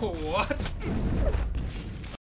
what?